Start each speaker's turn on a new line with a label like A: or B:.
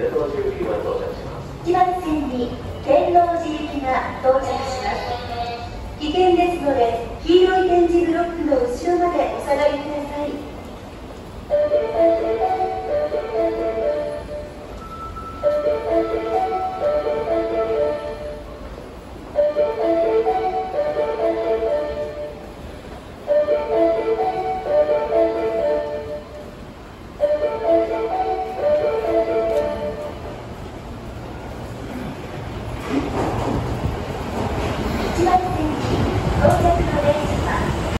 A: 天王
B: 線に天王寺行きが到着します。危険ですので黄色い点字ブロックの後ろまでお下がりください。Let's see. Okay.